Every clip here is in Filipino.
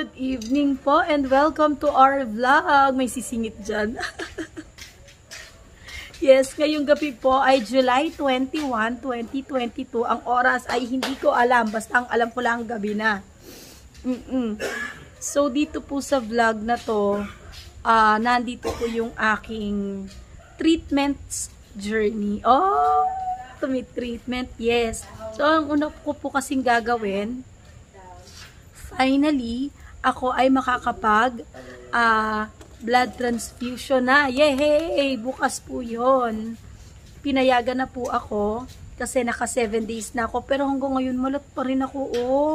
Good evening po and welcome to our vlog. May sisingit dyan. yes, ngayong gabi po ay July 21, 2022. Ang oras ay hindi ko alam. Basta ang alam ko lang gabi na. Mm -mm. So, dito po sa vlog na to, uh, nandito po yung aking treatments journey. Oh, tumit treatment, yes. So, ang una ko po kasing gagawin, finally, ako ay makakapag uh, blood transfusion na. Yay! Bukas po yon Pinayagan na po ako kasi naka 7 days na ako. Pero hanggang ngayon, malat pa rin ako. Oh.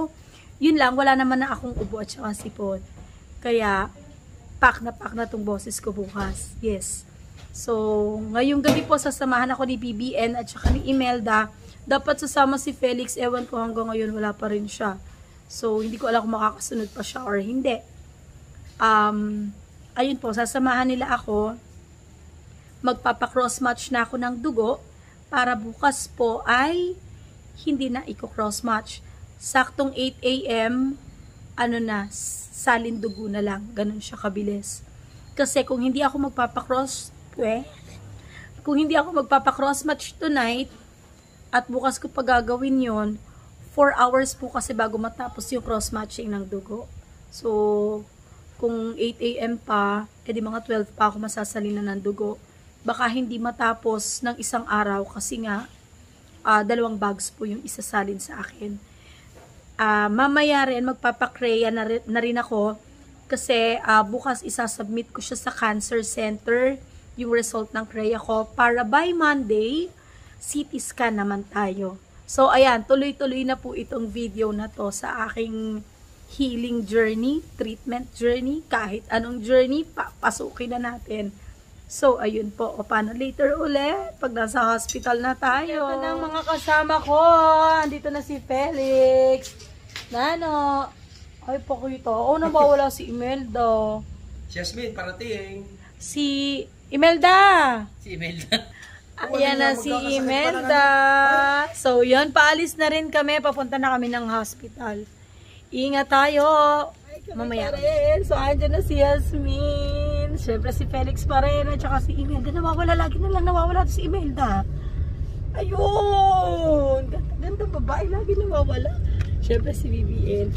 Yun lang, wala naman na akong ubo at saka sipon. Kaya, pak na pak na tong boses ko bukas. Yes. So, ngayong gabi po, sasamahan ako ni BBN at saka ni Imelda. Dapat sasama si Felix, ewan ko hanggang ngayon wala pa rin siya. So, hindi ko alam kung makakasunod pa siya or hindi. Um, ayun po, sasamahan nila ako. Magpapa-cross match na ako ng dugo para bukas po ay hindi na i-cross match. Saktong 8 a.m., ano na, salin dugo na lang. Ganun siya kabilis. Kasi kung hindi ako magpapa-cross, eh, kung hindi ako magpapa-cross match tonight, at bukas ko pa gagawin yon 4 hours po kasi bago matapos yung cross-matching ng dugo. So, kung 8 a.m. pa, edi mga 12 pa ako masasalina ng dugo. Baka hindi matapos ng isang araw kasi nga, uh, dalawang bags po yung isasalin sa akin. Uh, mamaya rin, magpapakreya na, na rin ako kasi uh, bukas isasubmit ko siya sa cancer center yung result ng kreya ko para by Monday, CT scan naman tayo. So, ayan, tuloy-tuloy na po itong video na to sa aking healing journey, treatment journey, kahit anong journey, papasukin na natin. So, ayun po. O, paano later ulit? Pag nasa hospital na tayo. Ito na mga kasama ko. Andito na si Felix. Nano. Ay, po ko ito. O, nawawala si Imelda. Jasmine, parating. Si Imelda. Si Imelda. Ayan na si Imelda. So, yun. Paalis na rin kami. Papunta na kami ng hospital. Ingat tayo. Mamaya. So, andyan na si Yasmin. Siyempre si Felix pa rin. At saka si Imelda. Nawawala. Lagi na lang nawawala si Imelda. Ayun. Ganda, ganda babae. Lagi nawawala. Siyempre si BBN.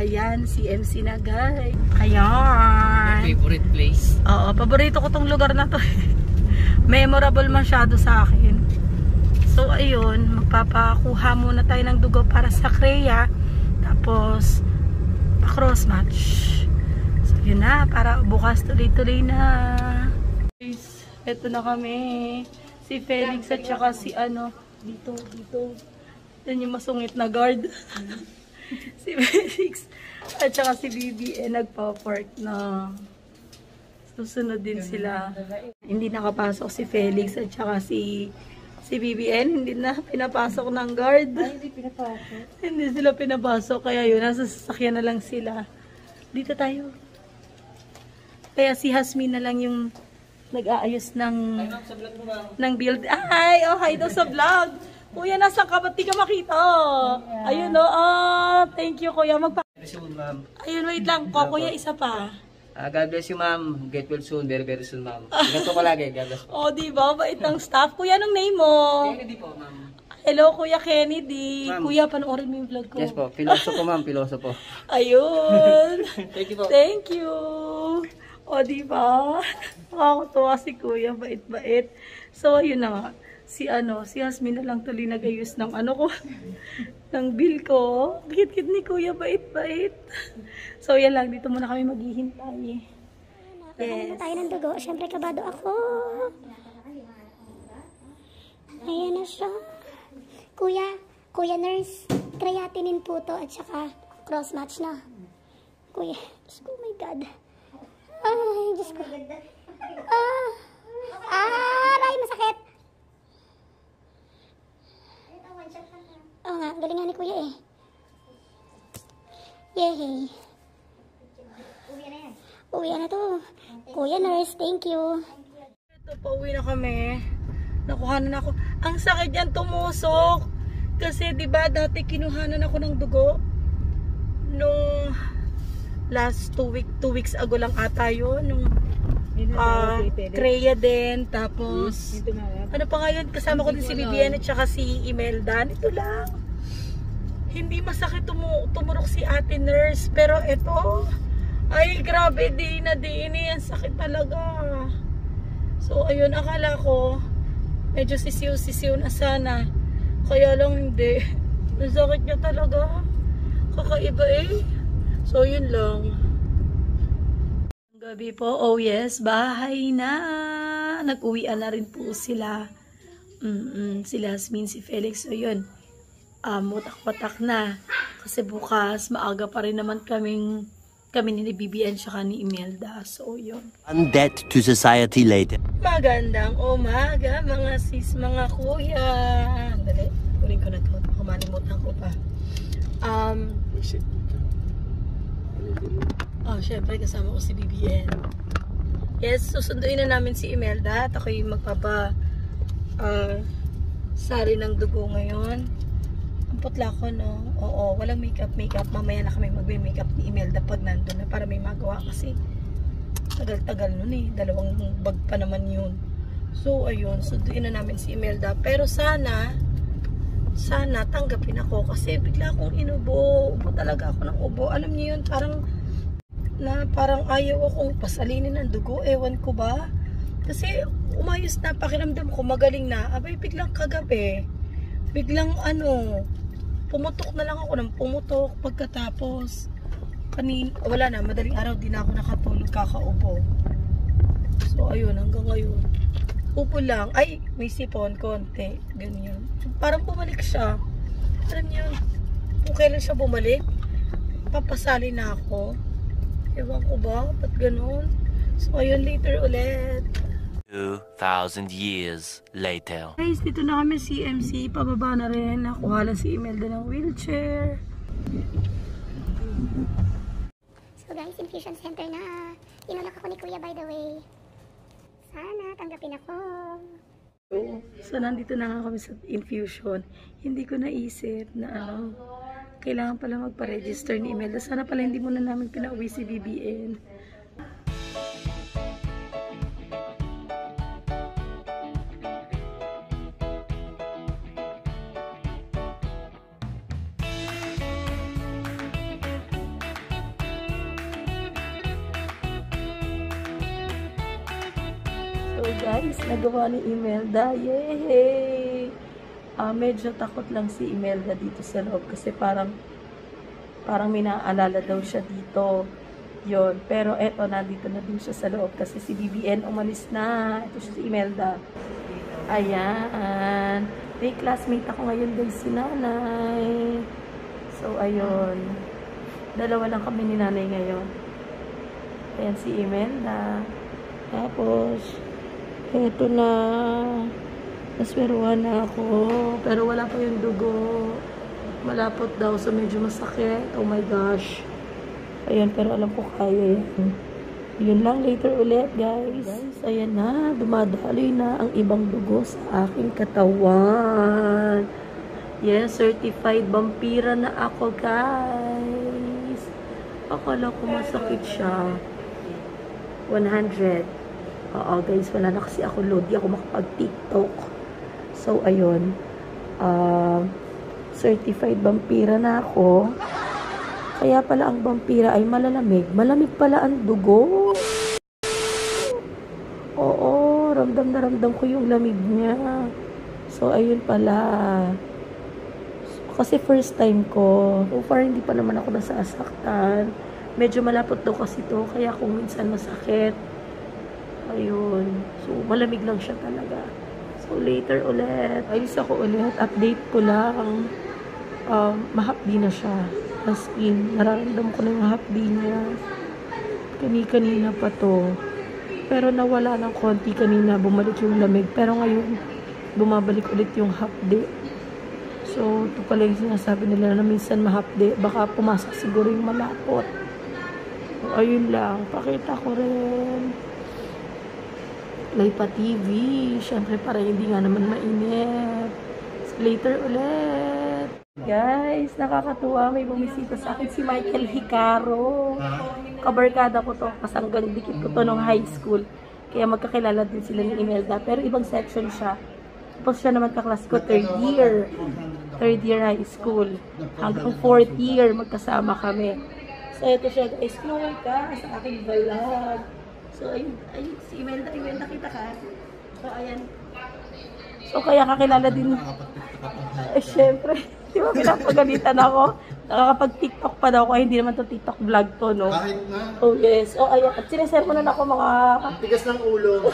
Ayan, si MC na guys. Ayan. Favorite place. Oo, paborito ko tong lugar na to. memorable masyado sa akin. So, ayun, magpapakuha muna tayo ng dugo para sa Kreya. Tapos, pa-cross match. So, yun na, para bukas tuloy-tuloy na. Guys, eto na kami. Si Felix at saka si ano, dito, dito. Yan yung masungit na guard. si Felix at saka si Bibi eh, nagpa-park na Susunod din sila. Hindi nakapasok si Felix at saka si si BBN. Hindi na pinapasok ng guard. Ay, hindi pinapasok. hindi sila pinapasok. Kaya yun, nasa sasakyan na lang sila. Dito tayo. Kaya si Hasmin na lang yung nag-aayos ng ng build. Ay, oh, hi daw sa vlog. Kuya, nasa ka? Ba't di ka makita? Yeah. Ayun, oh, oh, thank you, kuya. Magpa Ayun, wait lang. Ko, kuya, isa pa. Uh, God bless you, ma'am. Get well soon. Very, very soon, ma'am. Ingat po palagi. God bless po. oh, di ba? Bait ng staff. Kuya, anong name mo? Kennedy po, ma'am. Hello, Kuya Kennedy. Kuya, panoorin mo yung vlog ko. Yes po. Piloso po, ma'am. Piloso po. Ayun. Thank you po. Thank you. O, oh, di ba? Nakakatuwa si Kuya. Bait-bait. So, ayun na nga. Si ano, si Hasmin na lang tuloy nag-ayos ng ano ko. Ng bill ko. Kit-kit ni Kuya. Bait-bait. So, yan lang. Dito muna kami maghihintay. Yes. tayo ng dugo. Siyempre, kabado ako. Ayan na siya. Kuya, kuya nurse, creatinine po to at saka cross match na. Kuya, Diyos ko, oh my God. Ay, Diyos ko. Ah, ah, aray, masakit. Oo oh, nga, galing nga ni kuya eh. Yay. Uwi na to. Kuya nurse, thank you. Ito, pauwi na kami. Nakuhanan ako. Ang sakit yan tumusok. Kasi 'di ba dati kinuhanan ako ng dugo nung last two week two weeks ago lang ata yun yung uh, Kreya din tapos ano pa ngayon kasama ko din si Vivian at saka si Imelda ito lang hindi masakit tumu tumurok si ate nurse pero ito ay grabe di na di ang sakit talaga. So ayun akala ko medyo sisiw sisiw na sana. Kaya lang hindi. Ang sakit niya talaga. Kakaiba eh. So yun lang. Gabi po, oh yes, bahay na. Nag-uwian na rin po sila. Mm-mm, si Lasmin, si Felix. So yun, um, watak-watak na. Kasi bukas, maaga pa rin naman kaming, kami ni BBN siya ni Imelda. So yun. Undead to society later. Magandang umaga mga sis, mga kuya. Dali, kunin ko na to. Kumalimutan ko pa. Um, oh, syempre kasama ko si BBN. Yes, susunduin na namin si Imelda at ako yung magpapa uh, sari ng dugo ngayon. Ang putla ko, no? Oo, walang makeup, makeup. Mamaya na kami magbe-makeup ni Imelda pag nandun na para may magawa kasi tagal-tagal nun eh. Dalawang bag pa naman yun. So, ayun. Sunduin na namin si Imelda. Pero sana, sana tanggapin ako kasi bigla akong inubo. Ubo talaga ako ng ubo. Alam niyo yun, parang na parang ayaw akong pasalinin ng dugo. Ewan ko ba? Kasi umayos na pakiramdam ko, magaling na. Abay, biglang kagabi, biglang ano, pumutok na lang ako ng pumutok pagkatapos. Kanin, wala na, madaling araw din ako nakatulog kakaubo. So, ayun, hanggang ngayon. Upo lang. Ay, may sipon, konti. Ganyan. Parang bumalik siya. Alam niyo, kung kailan siya bumalik, papasali na ako. Ewan ko ba? Ba't ganun? So, ayun, later ulit. 2,000 years later. Guys, dito na kami CMC. Pababa na rin. Nakuha lang si Imelda ng wheelchair. So guys, infusion center na. Tinulak ako ni Kuya by the way. Sana tanggapin ako. So, nandito na nga kami sa infusion. Hindi ko naisip na ano, kailangan pala magpa-register ni Imelda. Sana pala hindi muna namin pinauwi si BBN. Guys, nagawa ni Imelda. Yay! Ah, medyo takot lang si Imelda dito sa loob kasi parang parang may naaalala daw siya dito. Yon, pero eto nandito na din siya sa loob kasi si BBN umalis na. Ito siya si Imelda. Ayan. May classmate ako ngayon guys si nanay. So ayun. Dalawa lang kami ni nanay ngayon. Ayan si Imelda. Tapos, eto na. Nasweruhan na ako. Pero wala pa yung dugo. Malapot daw. So, medyo masakit. Oh my gosh. Ayan, pero alam ko kaya yan. Yun lang. Later ulit, guys. Guys, ayan na. Dumadaloy na ang ibang dugo sa aking katawan. Yes, certified vampira na ako, guys. Akala ko masakit siya. 100. Oo, guys, wala na kasi ako load. Di ako makapag-tiktok. So, ayun. Uh, certified vampira na ako. Kaya pala ang vampira ay malalamig. Malamig pala ang dugo. Oo, ramdam na ramdam ko yung lamig niya. So, ayun pala. Kasi first time ko. So far, hindi pa naman ako nasasaktan. Medyo malapot daw kasi to. Kaya kung minsan masakit. Ayun. So, malamig lang siya talaga. So, later ulit. Ayos ako ulit. Update ko lang. Um, mahapdi na siya. As in, nararamdam ko na yung hapdi niya. Kani-kanina pa to. Pero nawala ng konti kanina. Bumalik yung lamig. Pero ngayon, bumabalik ulit yung hapdi. So, ito pala yung sinasabi nila na minsan mahapdi. Baka pumasok siguro yung malapot. So, ayun lang. Pakita ko rin. Laypa TV. Siyempre, para hindi nga naman mainit. Later ulit. Guys, nakakatuwa. May bumisita sa akin si Michael Hicaro. Kabarkada ko to. Kasi hanggang dikit ko to nung high school. Kaya magkakilala din sila ni Imelda. Pero ibang section siya. Tapos siya naman kaklas ko third year. Third year high school. Hanggang fourth year magkasama kami. So ito siya guys. Knowing ka sa aking vlog. So ayun, ayun si Imelda. Imelda kita ka. So ayan. So kaya kakilala din. Eh, syempre. Di ba pinapagalitan ako? Nakakapag-tiktok pa daw ako. Hindi naman to tiktok vlog to, no? Kahit na, Oh, yes. Oh, ayun. At sineser mo na ako mga... ang tigas ng ulo.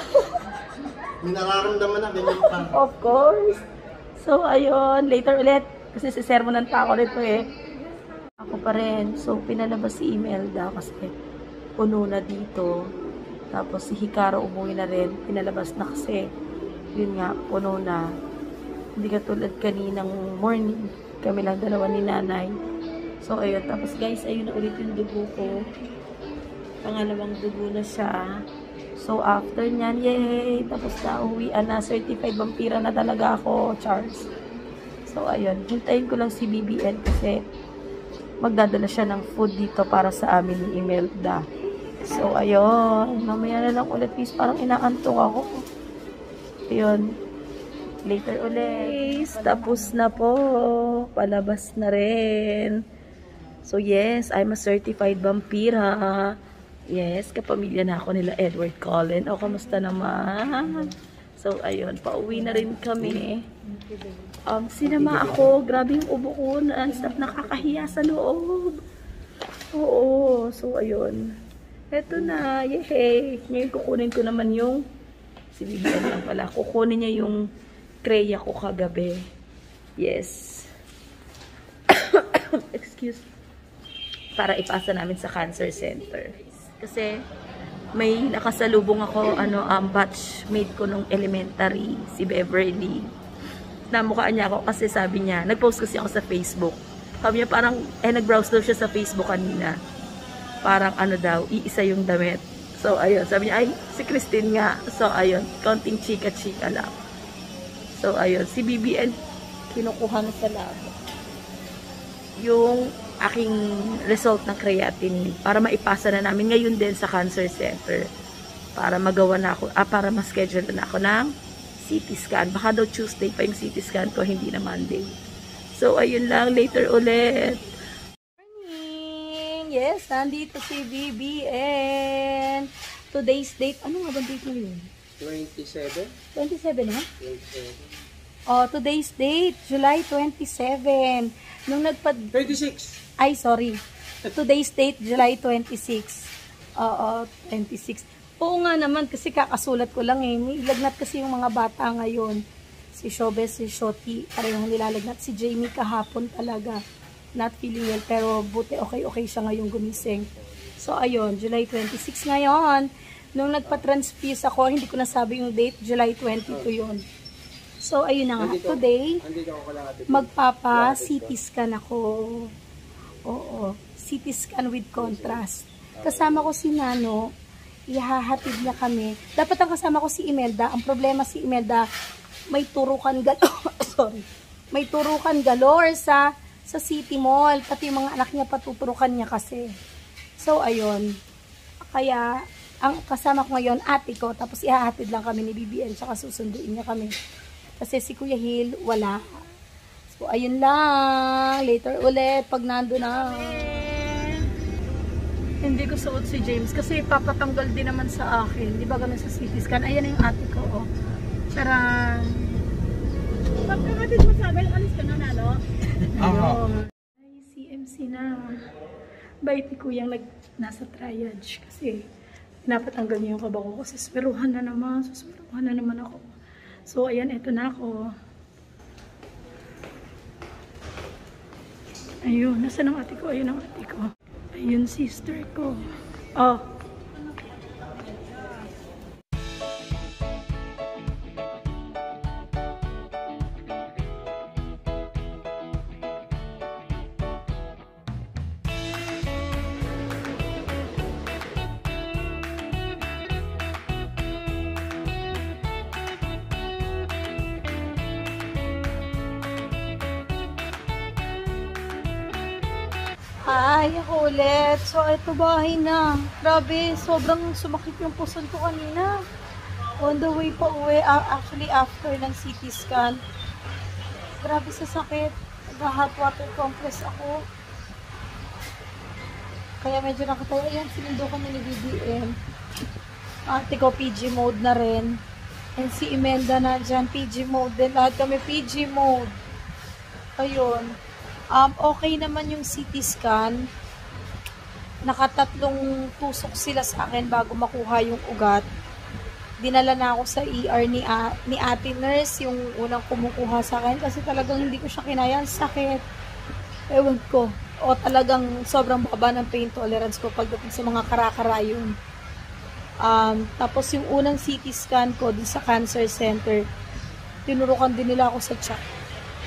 May nararamdaman na ganyan pa. Of course. So, ayun. Later ulit. Kasi sisermonan pa ako nito eh. Ako pa rin. So, pinalabas si Imelda kasi puno na dito. Tapos si Hikaro umuwi na rin. Pinalabas na kasi. Yun nga, puno na. Hindi katulad kaninang morning. Kami lang dalawa ni nanay. So, ayun. Tapos guys, ayun ulit yung dugo ko. Pangalawang dugo na siya. So, after nyan, yay! Tapos na uwian na. Certified vampira na talaga ako, Charles. So, ayun. Hintayin ko lang si BBN kasi magdadala siya ng food dito para sa amin ni Imelda. So, ayun. Mamaya na lang ulit, please. Parang inaantok ako. Ayun. Later ulit. Tapos na po. Palabas na rin. So, yes, I'm a certified vampira. Yes, kapamilya na ako nila Edward Cullen. O, kamusta naman? So, ayun, pauwi na rin kami. Um, sinama ako. Grabe yung ubo ko. Non-stop nakakahiya sa loob. Oo, so ayun. Eto na, yehey. Ngayon kukunin ko naman yung si Vivian lang pala. Kukunin niya yung kreya ko kagabi. Yes. Excuse para ipasa namin sa cancer center. Kasi may nakasalubong ako ano um, batchmate ko nung elementary, si Beverly. Namukhaan niya ako kasi sabi niya, nag-post kasi ako sa Facebook. Sabi niya parang, eh nag-browse daw siya sa Facebook kanina. Parang ano daw, iisa yung damit. So ayun, sabi niya, ay si Christine nga. So ayun, konting chika-chika lang. So ayun, si BBN kinukuha na sa lab yung aking result ng creatinine para maipasa na namin ngayon din sa cancer center para magawa na ako, ah, para ma-schedule na ako ng CT scan. Baka daw Tuesday pa yung CT scan ko, hindi na Monday. So, ayun lang. Later ulit. Morning! Yes, nandito si BBN. Today's date, ano nga ba date ngayon? 27? 27 ha? 27. Oh, today's date, July 27. Nung nagpad... 26! Ay, sorry. Today's date, July 26. Oo, 26. Oo nga naman, kasi kakasulat ko lang eh. May lagnat kasi yung mga bata ngayon. Si Shobes, si Shoti, parehong nilalagnat. Si Jamie kahapon talaga. Not feeling well, pero buti okay-okay siya ngayong gumising. So, ayun, July 26 ngayon. Nung nagpa-transfuse ako, hindi ko nasabi yung date, July 22 yun. So, ayun na nga. Today, magpapa-CT scan ako. Oo. CT scan with contrast. Kasama ko si Nano. Ihahatid niya kami. Dapat ang kasama ko si Imelda. Ang problema si Imelda, may turukan galore. Sorry. May turukan galore sa sa City Mall. Pati yung mga anak niya patuturukan niya kasi. So, ayun. Kaya, ang kasama ko ngayon, ate ko. Tapos ihahatid lang kami ni BBN. Tsaka susunduin niya kami. Kasi si Kuya Hill, wala. So, ayun lang. Later ulit, pag nando na. Hindi ko suot si James kasi papatanggal din naman sa akin. Di ba ganun sa CT scan? Ayan yung ate ko, oh. Charan! Pagkamatid mo sa amin, alis ka na na, Ayun. Ay, CMC na. Bait ni Kuyang nag, nasa triage kasi pinapatanggal niya yung kaba ko kasi sweruhan na naman. Susweruhan na naman ako. So, ayan, eto na ako. Ayun, nasa ng ate ko? Ayun ang ate ko. Ayun, sister ko. Oh. Hi, ako ulit. So, ito bahay na. Grabe, sobrang sumakit yung puson ko kanina. On the way pa uwi, ah, actually after ng CT scan. Grabe sa sakit. Nag-hot water compress ako. Kaya medyo nakatawa. Ayan, sinundo ko na ni BBM. Ate ko, PG mode na rin. And si Imelda na dyan, PG mode din. Lahat kami PG mode. Ayun. Um, okay naman yung CT scan. Nakatatlong tusok sila sa akin bago makuha yung ugat. Dinala na ako sa ER ni, a, ni ate nurse, yung unang kumukuha sa akin kasi talagang hindi ko siya kinaya. Ang sakit. Ewan ko. O talagang sobrang baba ng pain tolerance ko pagdating sa mga karakarayon. Um, tapos yung unang CT scan ko dun sa cancer center, tinurukan din nila ako sa chat.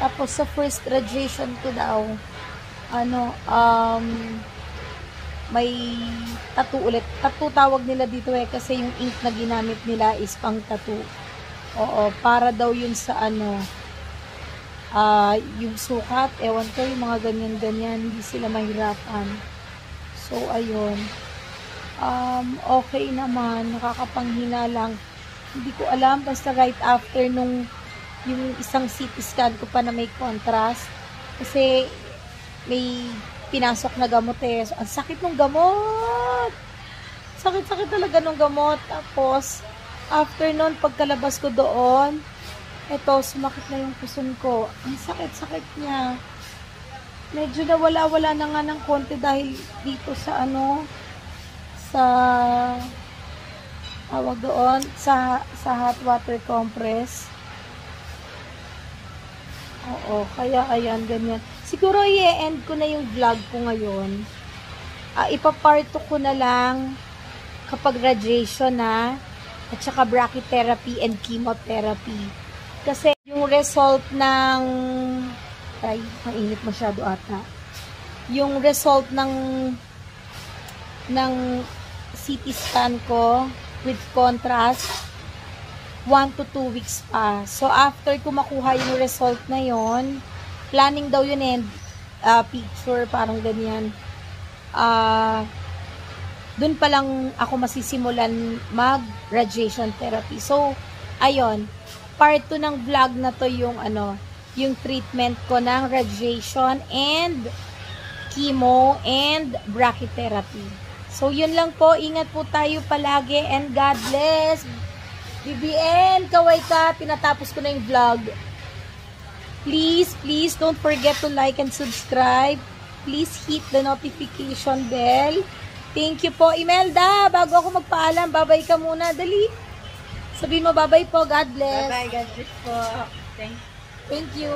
Tapos sa first radiation ko daw, ano, um, may tattoo ulit. Tattoo tawag nila dito eh kasi yung ink na ginamit nila is pang tattoo. Oo, para daw yun sa ano, ah yung sukat, ewan ko, yung mga ganyan-ganyan, hindi sila mahirapan. So, ayun. Um, okay naman, nakakapanghina lang. Hindi ko alam, basta right after nung yung isang CT scan ko pa na may contrast. Kasi may pinasok na gamot eh. So, ang sakit ng gamot! Sakit-sakit talaga ng gamot. Tapos, after nun, pagkalabas ko doon, eto, sumakit na yung puson ko. Ang sakit-sakit niya. Medyo nawala-wala na nga ng konti dahil dito sa ano, sa tawag doon, sa, sa hot water compress. Oo, kaya ayan, ganyan. Siguro i-end ko na yung vlog ko ngayon. Ah, ipaparto ko na lang kapag radiation na at saka brachytherapy and chemotherapy. Kasi yung result ng ay, mainit masyado ata. Yung result ng ng CT scan ko with contrast 1 to 2 weeks pa. So, after ko makuha yung result na yon planning daw yun eh, uh, picture, parang ganyan. Ah, uh, dun pa lang ako masisimulan mag-radiation therapy. So, ayun, part 2 ng vlog na to yung ano, yung treatment ko ng radiation and chemo and brachytherapy. So, yun lang po. Ingat po tayo palagi and God bless. BBN, kaway ka. Pinatapos ko na yung vlog. Please, please don't forget to like and subscribe. Please hit the notification bell. Thank you po, Imelda. Bago ako magpaalam, babay ka muna. Dali. Sabihin mo, babay po. God bless. Bye-bye. God bless po. Thank Thank you.